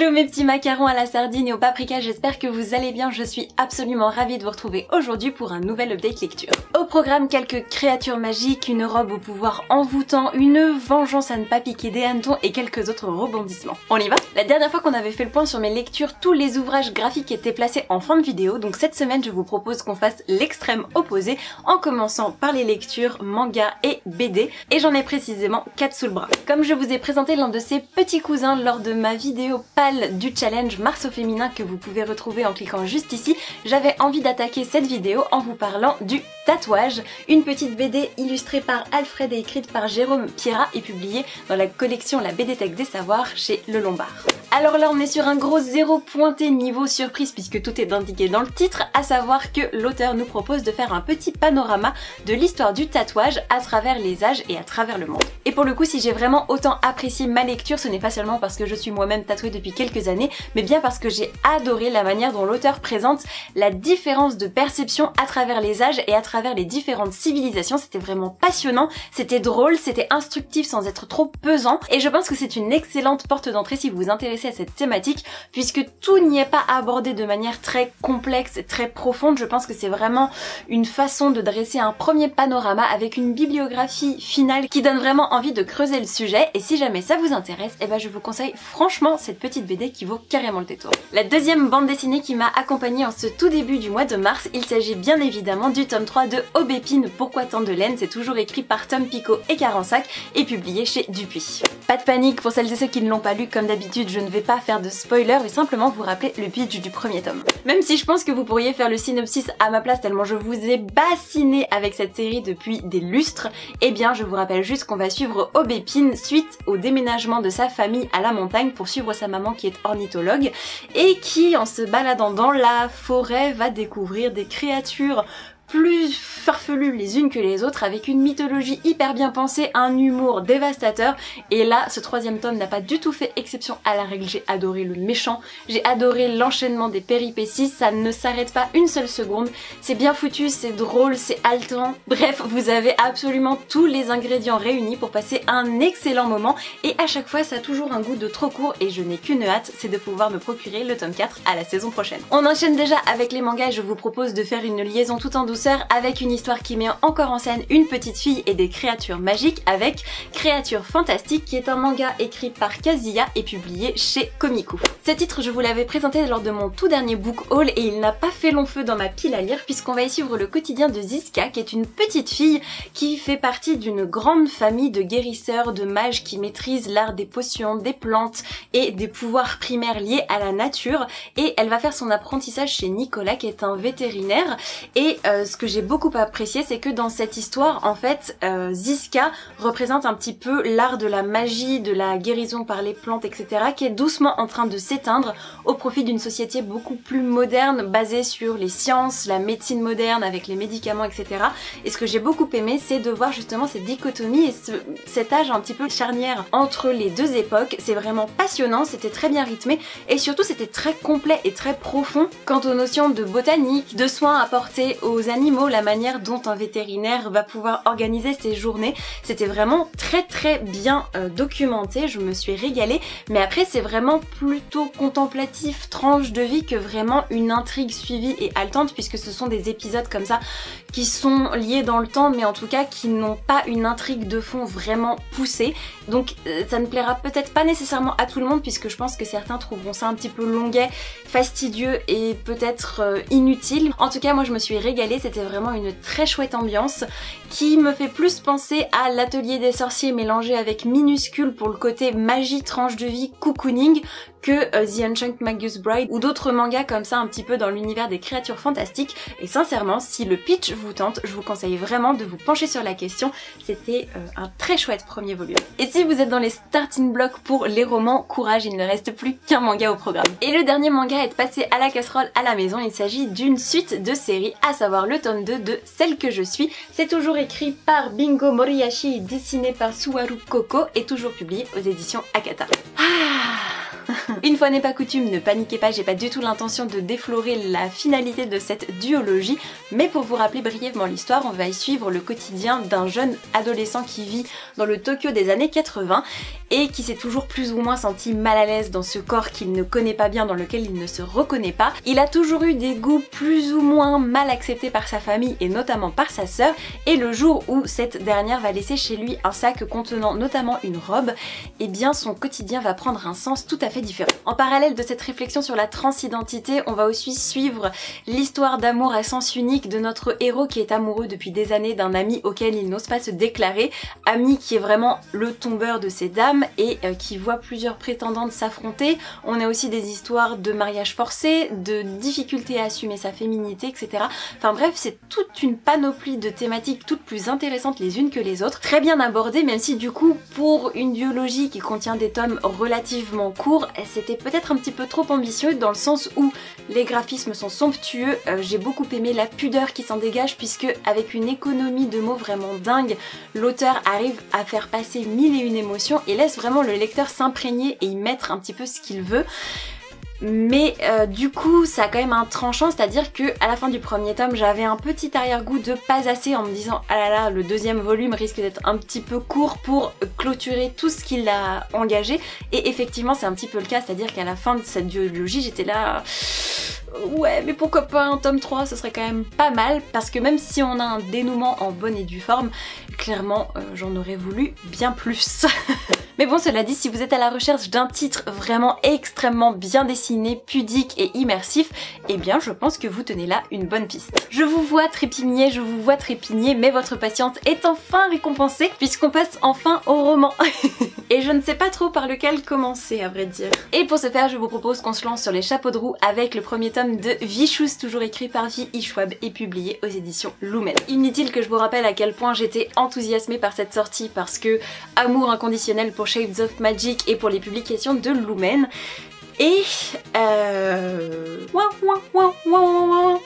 Hello mes petits macarons à la sardine et au paprika, j'espère que vous allez bien, je suis absolument ravie de vous retrouver aujourd'hui pour un nouvel update lecture. Au programme, quelques créatures magiques, une robe au pouvoir envoûtant, une vengeance à ne pas piquer des hannetons et quelques autres rebondissements. On y va? La dernière fois qu'on avait fait le point sur mes lectures, tous les ouvrages graphiques étaient placés en fin de vidéo, donc cette semaine je vous propose qu'on fasse l'extrême opposé en commençant par les lectures manga et BD, et j'en ai précisément 4 sous le bras. Comme je vous ai présenté l'un de ces petits cousins lors de ma vidéo du challenge Mars au féminin que vous pouvez retrouver en cliquant juste ici, j'avais envie d'attaquer cette vidéo en vous parlant du tatouage, une petite BD illustrée par Alfred et écrite par Jérôme Pierrat et publiée dans la collection La BD Tech des Savoirs chez Le Lombard. Alors là on est sur un gros zéro pointé niveau surprise puisque tout est indiqué dans le titre, à savoir que l'auteur nous propose de faire un petit panorama de l'histoire du tatouage à travers les âges et à travers le monde. Et pour le coup si j'ai vraiment autant apprécié ma lecture, ce n'est pas seulement parce que je suis moi-même tatouée depuis quelques années, mais bien parce que j'ai adoré la manière dont l'auteur présente la différence de perception à travers les âges et à travers les différentes civilisations. C'était vraiment passionnant, c'était drôle, c'était instructif sans être trop pesant et je pense que c'est une excellente porte d'entrée si vous vous intéressez à cette thématique puisque tout n'y est pas abordé de manière très complexe, très profonde. Je pense que c'est vraiment une façon de dresser un premier panorama avec une bibliographie finale qui donne vraiment envie de creuser le sujet et si jamais ça vous intéresse, eh ben je vous conseille franchement cette petite BD qui vaut carrément le détour. La deuxième bande dessinée qui m'a accompagnée en ce tout début du mois de mars, il s'agit bien évidemment du tome 3 de Aubépine Pourquoi tant de laine, c'est toujours écrit par Tom Picot et Carensac et publié chez Dupuis. Pas de panique pour celles et ceux qui ne l'ont pas lu, comme d'habitude je ne vais pas faire de spoiler et simplement vous rappeler le pitch du premier tome. Même si je pense que vous pourriez faire le synopsis à ma place tellement je vous ai bassiné avec cette série depuis des lustres, eh bien je vous rappelle juste qu'on va suivre Aubépine suite au déménagement de sa famille à la montagne pour suivre sa maman qui est ornithologue et qui en se baladant dans la forêt va découvrir des créatures plus farfelues les unes que les autres, avec une mythologie hyper bien pensée, un humour dévastateur. Et là, ce troisième tome n'a pas du tout fait exception à la règle. J'ai adoré le méchant, j'ai adoré l'enchaînement des péripéties, ça ne s'arrête pas une seule seconde. C'est bien foutu, c'est drôle, c'est haletant. Bref, vous avez absolument tous les ingrédients réunis pour passer un excellent moment. Et à chaque fois, ça a toujours un goût de trop court et je n'ai qu'une hâte, c'est de pouvoir me procurer le tome 4 à la saison prochaine. On enchaîne déjà avec les mangas et je vous propose de faire une liaison tout en douceur avec une histoire qui met encore en scène une petite fille et des créatures magiques avec Créatures Fantastiques qui est un manga écrit par Kazuya et publié chez Komiku. Ce titre je vous l'avais présenté lors de mon tout dernier book haul et il n'a pas fait long feu dans ma pile à lire puisqu'on va y suivre le quotidien de Ziska qui est une petite fille qui fait partie d'une grande famille de guérisseurs, de mages qui maîtrisent l'art des potions, des plantes et des pouvoirs primaires liés à la nature et elle va faire son apprentissage chez Nicolas qui est un vétérinaire et euh, ce que j'ai beaucoup apprécié, c'est que dans cette histoire, en fait, euh, Ziska représente un petit peu l'art de la magie, de la guérison par les plantes, etc., qui est doucement en train de s'éteindre au profit d'une société beaucoup plus moderne, basée sur les sciences, la médecine moderne, avec les médicaments, etc. Et ce que j'ai beaucoup aimé, c'est de voir justement cette dichotomie et ce, cet âge un petit peu charnière entre les deux époques. C'est vraiment passionnant, c'était très bien rythmé, et surtout c'était très complet et très profond quant aux notions de botanique, de soins apportés aux animaux, la manière dont un vétérinaire va pouvoir organiser ses journées. C'était vraiment très très bien euh, documenté, je me suis régalée. Mais après c'est vraiment plutôt contemplatif, tranche de vie que vraiment une intrigue suivie et haletante puisque ce sont des épisodes comme ça qui sont liés dans le temps mais en tout cas qui n'ont pas une intrigue de fond vraiment poussée. Donc euh, ça ne plaira peut-être pas nécessairement à tout le monde puisque je pense que certains trouveront ça un petit peu longuet, fastidieux et peut-être euh, inutile. En tout cas moi je me suis régalée, c'était vraiment une très chouette ambiance qui me fait plus penser à l'atelier des sorciers mélangé avec minuscule pour le côté magie, tranche de vie, cocooning que euh, The Unchained Magus Bride ou d'autres mangas comme ça un petit peu dans l'univers des créatures fantastiques. Et sincèrement si le pitch vous tente je vous conseille vraiment de vous pencher sur la question. C'était euh, un très chouette premier volume. Et si vous êtes dans les starting blocks pour les romans courage il ne reste plus qu'un manga au programme. Et le dernier manga est passé à la casserole à la maison. Il s'agit d'une suite de séries à savoir le tome 2 de Celle que je suis. C'est toujours écrit par Bingo Moriyashi dessiné par Suwaru Koko et toujours publié aux éditions Akata. Ah Une fois n'est pas coutume, ne paniquez pas, j'ai pas du tout l'intention de déflorer la finalité de cette duologie, mais pour vous rappeler brièvement l'histoire, on va y suivre le quotidien d'un jeune adolescent qui vit dans le Tokyo des années 80 et qui s'est toujours plus ou moins senti mal à l'aise dans ce corps qu'il ne connaît pas bien, dans lequel il ne se reconnaît pas. Il a toujours eu des goûts plus ou moins mal acceptés par sa famille et notamment par sa sœur, et le jour où cette dernière va laisser chez lui un sac contenant notamment une robe, eh bien son quotidien va prendre un sens tout à fait différent. En parallèle de cette réflexion sur la transidentité, on va aussi suivre l'histoire d'amour à sens unique de notre héros qui est amoureux depuis des années d'un ami auquel il n'ose pas se déclarer, ami qui est vraiment le tombeur de ces dames et euh, qui voit plusieurs prétendantes s'affronter. On a aussi des histoires de mariage forcé, de difficultés à assumer sa féminité, etc. Enfin bref, c'est toute une panoplie de thématiques toutes plus intéressantes les unes que les autres, très bien abordées, même si du coup, pour une duologie qui contient des tomes relativement courts, c'était peut-être un petit peu trop ambitieux dans le sens où les graphismes sont somptueux, euh, j'ai beaucoup aimé la pudeur qui s'en dégage puisque avec une économie de mots vraiment dingue, l'auteur arrive à faire passer mille et une émotions et laisse vraiment le lecteur s'imprégner et y mettre un petit peu ce qu'il veut. Mais euh, du coup, ça a quand même un tranchant, c'est-à-dire que à la fin du premier tome, j'avais un petit arrière-goût de pas assez en me disant ah là là, le deuxième volume risque d'être un petit peu court pour clôturer tout ce qu'il a engagé. Et effectivement, c'est un petit peu le cas, c'est-à-dire qu'à la fin de cette duologie, j'étais là ouais, mais pourquoi pas un tome 3, ce serait quand même pas mal, parce que même si on a un dénouement en bonne et due forme, clairement, euh, j'en aurais voulu bien plus. Mais bon, cela dit, si vous êtes à la recherche d'un titre vraiment extrêmement bien dessiné, pudique et immersif, eh bien je pense que vous tenez là une bonne piste. Je vous vois trépigner, je vous vois trépigner, mais votre patience est enfin récompensée puisqu'on passe enfin au roman. et je ne sais pas trop par lequel commencer à vrai dire. Et pour ce faire, je vous propose qu'on se lance sur les chapeaux de roue avec le premier tome de Vichous, toujours écrit par V. Ishwab et publié aux éditions Lumen. Inutile que je vous rappelle à quel point j'étais enthousiasmée par cette sortie parce que amour inconditionnel pour Shades of Magic et pour les publications de Lumen. Et euh...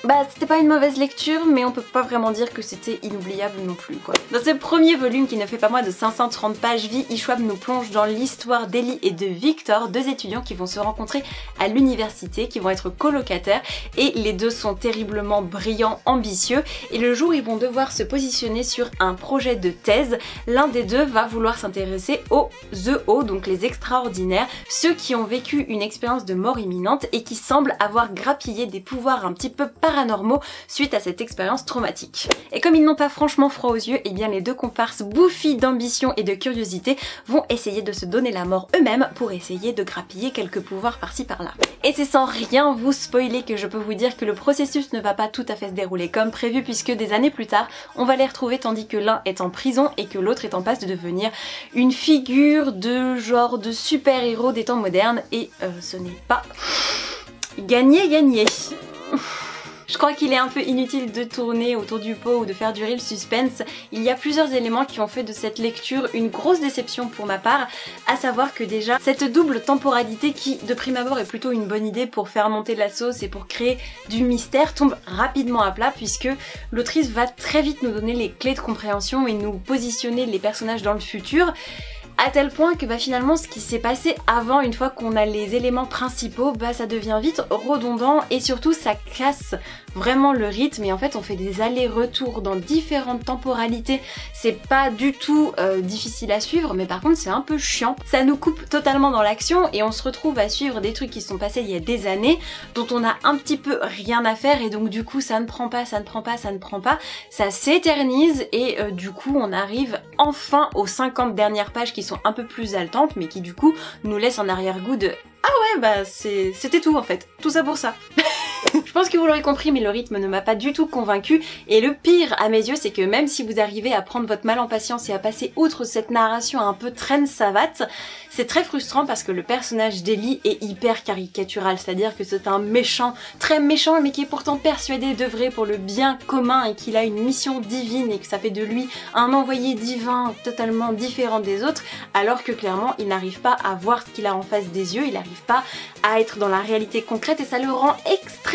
Bah c'était pas une mauvaise lecture mais on peut pas vraiment dire que c'était inoubliable non plus quoi. Dans ce premier volume qui ne fait pas moins de 530 pages, vie, Ishwab nous plonge dans l'histoire d'Ellie et de Victor, deux étudiants qui vont se rencontrer à l'université, qui vont être colocataires et les deux sont terriblement brillants, ambitieux et le jour ils vont devoir se positionner sur un projet de thèse, l'un des deux va vouloir s'intéresser aux The O, donc les extraordinaires, ceux qui ont vécu une expérience de mort imminente et qui semble avoir grappillé des pouvoirs un petit peu paranormaux suite à cette expérience traumatique. Et comme ils n'ont pas franchement froid aux yeux, et eh bien les deux comparses bouffis d'ambition et de curiosité vont essayer de se donner la mort eux-mêmes pour essayer de grappiller quelques pouvoirs par-ci par-là. Et c'est sans rien vous spoiler que je peux vous dire que le processus ne va pas tout à fait se dérouler comme prévu puisque des années plus tard, on va les retrouver tandis que l'un est en prison et que l'autre est en passe de devenir une figure de genre de super-héros des temps modernes et euh, ce n'est pas gagné gagné. Je crois qu'il est un peu inutile de tourner autour du pot ou de faire durer le suspense. Il y a plusieurs éléments qui ont fait de cette lecture une grosse déception pour ma part, à savoir que déjà cette double temporalité qui de prime abord est plutôt une bonne idée pour faire monter la sauce et pour créer du mystère tombe rapidement à plat puisque l'autrice va très vite nous donner les clés de compréhension et nous positionner les personnages dans le futur à tel point que bah, finalement ce qui s'est passé avant, une fois qu'on a les éléments principaux, bah ça devient vite redondant et surtout ça casse vraiment le rythme et en fait on fait des allers-retours dans différentes temporalités. C'est pas du tout euh, difficile à suivre mais par contre c'est un peu chiant. Ça nous coupe totalement dans l'action et on se retrouve à suivre des trucs qui sont passés il y a des années dont on a un petit peu rien à faire et donc du coup ça ne prend pas, ça ne prend pas, ça ne prend pas. Ça s'éternise et euh, du coup on arrive enfin aux 50 dernières pages qui sont un peu plus haletantes mais qui du coup nous laissent un arrière-goût de ah ouais bah c'était tout en fait, tout ça pour ça. Je pense que vous l'aurez compris, mais le rythme ne m'a pas du tout convaincu. Et le pire à mes yeux, c'est que même si vous arrivez à prendre votre mal en patience et à passer outre cette narration un peu traîne savate, c'est très frustrant parce que le personnage d'Ellie est hyper caricatural. C'est-à-dire que c'est un méchant, très méchant, mais qui est pourtant persuadé d'œuvrer pour le bien commun et qu'il a une mission divine et que ça fait de lui un envoyé divin totalement différent des autres, alors que clairement il n'arrive pas à voir ce qu'il a en face des yeux, il n'arrive pas à être dans la réalité concrète et ça le rend extrêmement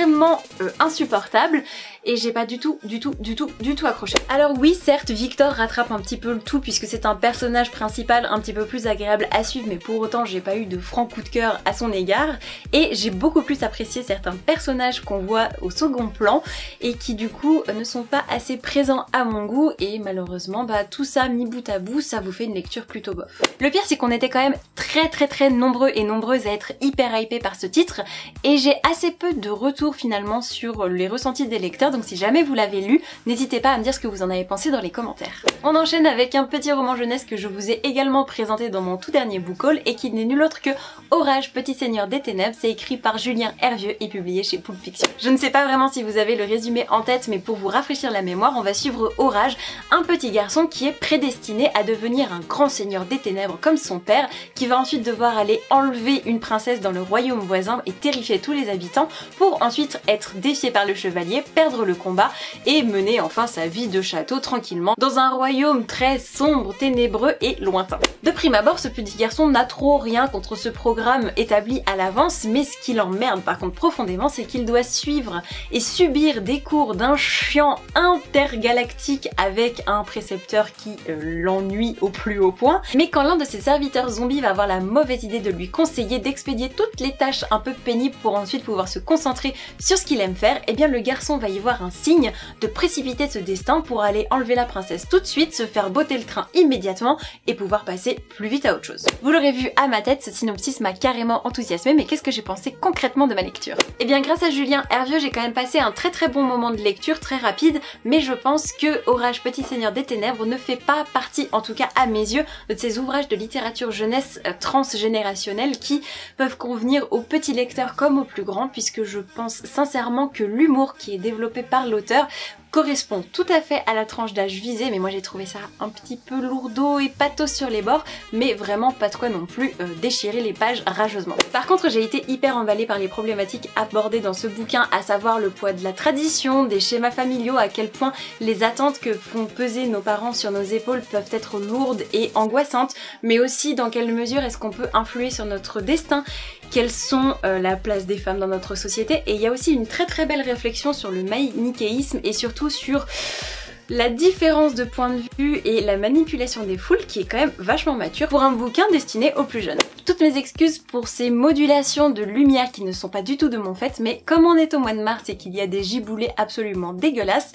euh, insupportable et j'ai pas du tout, du tout, du tout, du tout accroché. Alors oui, certes, Victor rattrape un petit peu le tout puisque c'est un personnage principal un petit peu plus agréable à suivre, mais pour autant j'ai pas eu de franc coup de cœur à son égard, et j'ai beaucoup plus apprécié certains personnages qu'on voit au second plan et qui du coup ne sont pas assez présents à mon goût, et malheureusement, bah tout ça mis bout à bout, ça vous fait une lecture plutôt bof. Le pire c'est qu'on était quand même très très très nombreux et nombreuses à être hyper hypés par ce titre, et j'ai assez peu de retours finalement sur les ressentis des lecteurs, donc si jamais vous l'avez lu, n'hésitez pas à me dire ce que vous en avez pensé dans les commentaires. On enchaîne avec un petit roman jeunesse que je vous ai également présenté dans mon tout dernier book haul et qui n'est nul autre que Orage, Petit Seigneur des Ténèbres, c'est écrit par Julien Hervieux et publié chez Pulp Fiction. Je ne sais pas vraiment si vous avez le résumé en tête, mais pour vous rafraîchir la mémoire, on va suivre Orage, un petit garçon qui est prédestiné à devenir un grand seigneur des ténèbres comme son père, qui va ensuite devoir aller enlever une princesse dans le royaume voisin et terrifier tous les habitants pour ensuite être défié par le chevalier, perdre le combat et mener enfin sa vie de château tranquillement dans un royaume très sombre, ténébreux et lointain. De prime abord, ce petit garçon n'a trop rien contre ce programme établi à l'avance, mais ce qui l'emmerde par contre profondément, c'est qu'il doit suivre et subir des cours d'un chiant intergalactique avec un précepteur qui euh, l'ennuie au plus haut point. Mais quand l'un de ses serviteurs zombies va avoir la mauvaise idée de lui conseiller d'expédier toutes les tâches un peu pénibles pour ensuite pouvoir se concentrer sur ce qu'il aime faire, eh bien le garçon va y voir un signe de précipiter ce destin pour aller enlever la princesse tout de suite, se faire botter le train immédiatement et pouvoir passer plus vite à autre chose. Vous l'aurez vu à ma tête, ce synopsis m'a carrément enthousiasmé, mais qu'est-ce que j'ai pensé concrètement de ma lecture? Eh bien grâce à Julien Hervieux, j'ai quand même passé un très très bon moment de lecture, très rapide, mais je pense que Orage Petit Seigneur des Ténèbres ne fait pas partie, en tout cas à mes yeux, de ces ouvrages de littérature jeunesse euh, transgénérationnelle qui peuvent convenir aux petits lecteurs comme aux plus grands, puisque je pense sincèrement que l'humour qui est développé par l'auteur correspond tout à fait à la tranche d'âge visée, mais moi j'ai trouvé ça un petit peu lourdeau et pathos sur les bords, mais vraiment pas de quoi non plus euh, déchirer les pages rageusement. Par contre j'ai été hyper emballée par les problématiques abordées dans ce bouquin, à savoir le poids de la tradition, des schémas familiaux, à quel point les attentes que font peser nos parents sur nos épaules peuvent être lourdes et angoissantes, mais aussi dans quelle mesure est-ce qu'on peut influer sur notre destin, quelles sont euh, la place des femmes dans notre société, et il y a aussi une très très belle réflexion sur le manichéisme et surtout sur la différence de point de vue et la manipulation des foules qui est quand même vachement mature pour un bouquin destiné aux plus jeunes. Toutes mes excuses pour ces modulations de lumière qui ne sont pas du tout de mon fait, mais comme on est au mois de mars et qu'il y a des giboulées absolument dégueulasses,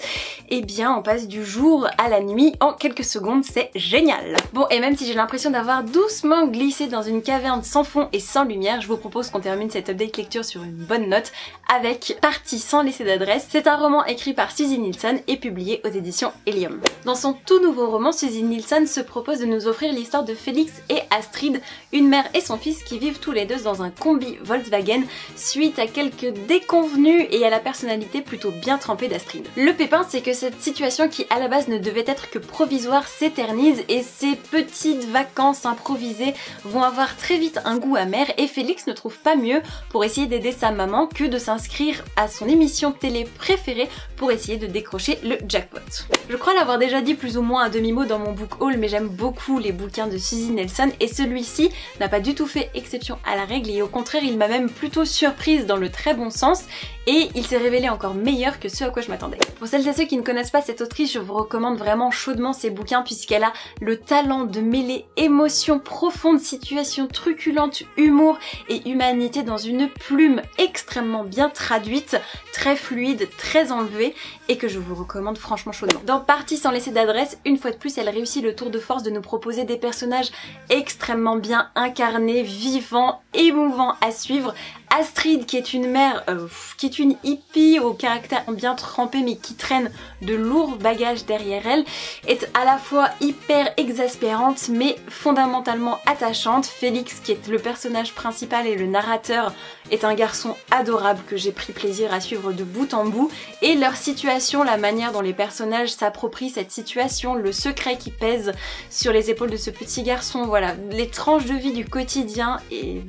eh bien on passe du jour à la nuit en quelques secondes, c'est génial Bon, et même si j'ai l'impression d'avoir doucement glissé dans une caverne sans fond et sans lumière, je vous propose qu'on termine cette update lecture sur une bonne note avec Partie sans laisser d'adresse. C'est un roman écrit par Suzy Nielsen et publié aux éditions Helium. Dans son tout nouveau roman, Suzy Nielsen se propose de nous offrir l'histoire de Félix et Astrid, une mère et son fils qui vivent tous les deux dans un combi Volkswagen suite à quelques déconvenus et à la personnalité plutôt bien trempée d'Astrid. Le pépin, c'est que cette situation qui à la base ne devait être que provisoire s'éternise et ces petites vacances improvisées vont avoir très vite un goût amer et Félix ne trouve pas mieux pour essayer d'aider sa maman que de s'inscrire à son émission télé préférée pour essayer de décrocher le jackpot. Je crois l'avoir déjà dit plus ou moins à demi-mot dans mon book haul, mais j'aime beaucoup les bouquins de Suzy Nelson et celui-ci n'a pas du tout fait exception à la règle et au contraire il m'a même plutôt surprise dans le très bon sens et il s'est révélé encore meilleur que ce à quoi je m'attendais. Pour celles et ceux qui ne connaissent pas cette autrice, je vous recommande vraiment chaudement ses bouquins puisqu'elle a le talent de mêler émotions profondes, situations truculentes, humour et humanité dans une plume extrêmement bien traduite, très fluide, très enlevée et que je vous recommande franchement chaudement. Dans Partie sans laisser d'adresse, une fois de plus, elle réussit le tour de force de nous proposer des personnages extrêmement bien incarnés, vivants, émouvants à suivre, Astrid qui est une mère, euh, qui est une hippie au caractère bien trempé mais qui traîne de lourds bagages derrière elle, est à la fois hyper exaspérante mais fondamentalement attachante. Félix qui est le personnage principal et le narrateur est un garçon adorable que j'ai pris plaisir à suivre de bout en bout et leur situation, la manière dont les personnages s'approprient cette situation, le secret qui pèse sur les épaules de ce petit garçon, voilà, les tranches de vie du quotidien et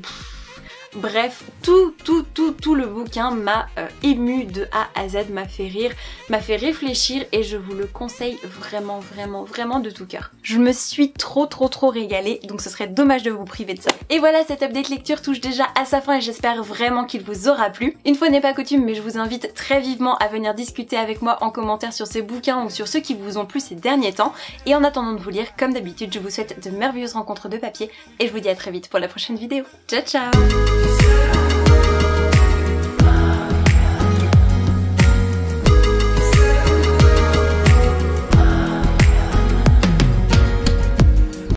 Bref, tout, tout, tout, tout le bouquin m'a euh, ému de A à Z, m'a fait rire, m'a fait réfléchir et je vous le conseille vraiment, vraiment, vraiment de tout cœur. Je me suis trop, trop, trop régalée, donc ce serait dommage de vous priver de ça. Et voilà, cette update lecture touche déjà à sa fin et j'espère vraiment qu'il vous aura plu. Une fois n'est pas coutume, mais je vous invite très vivement à venir discuter avec moi en commentaire sur ces bouquins ou sur ceux qui vous ont plu ces derniers temps. Et en attendant de vous lire, comme d'habitude, je vous souhaite de merveilleuses rencontres de papier et je vous dis à très vite pour la prochaine vidéo. Ciao ciao Should I